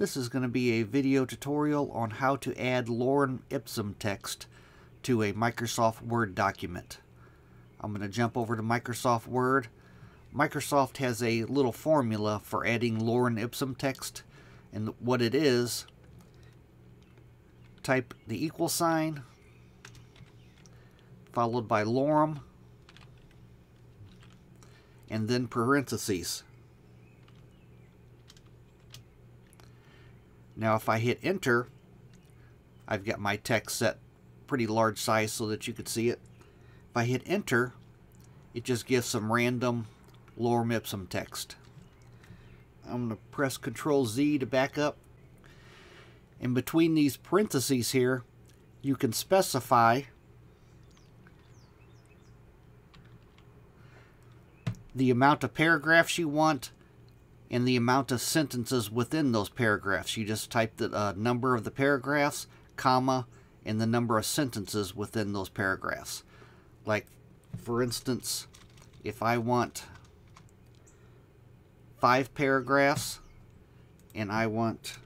This is going to be a video tutorial on how to add lorem ipsum text to a Microsoft Word document. I'm going to jump over to Microsoft Word. Microsoft has a little formula for adding lorem ipsum text and what it is type the equal sign followed by lorem and then parentheses. Now if I hit enter, I've got my text set pretty large size so that you could see it. If I hit enter, it just gives some random lorem ipsum text. I'm going to press Control Z to back up. And between these parentheses here, you can specify the amount of paragraphs you want and the amount of sentences within those paragraphs. You just type the uh, number of the paragraphs, comma, and the number of sentences within those paragraphs. Like, for instance, if I want five paragraphs and I want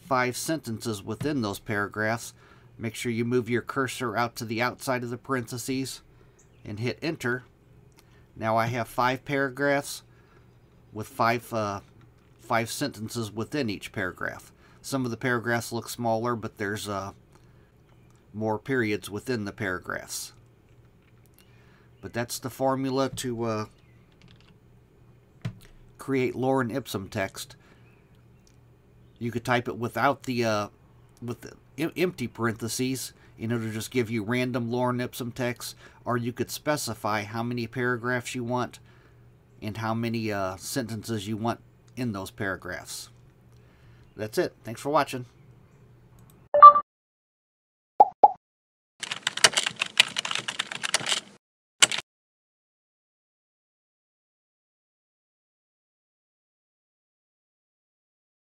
five sentences within those paragraphs, make sure you move your cursor out to the outside of the parentheses and hit enter now I have five paragraphs with five, uh, five sentences within each paragraph. Some of the paragraphs look smaller, but there's uh, more periods within the paragraphs. But that's the formula to uh, create lorem ipsum text. You could type it without the uh, with the empty parentheses in order to just give you random lorem ipsum text, or you could specify how many paragraphs you want and how many uh, sentences you want in those paragraphs. That's it. Thanks for watching.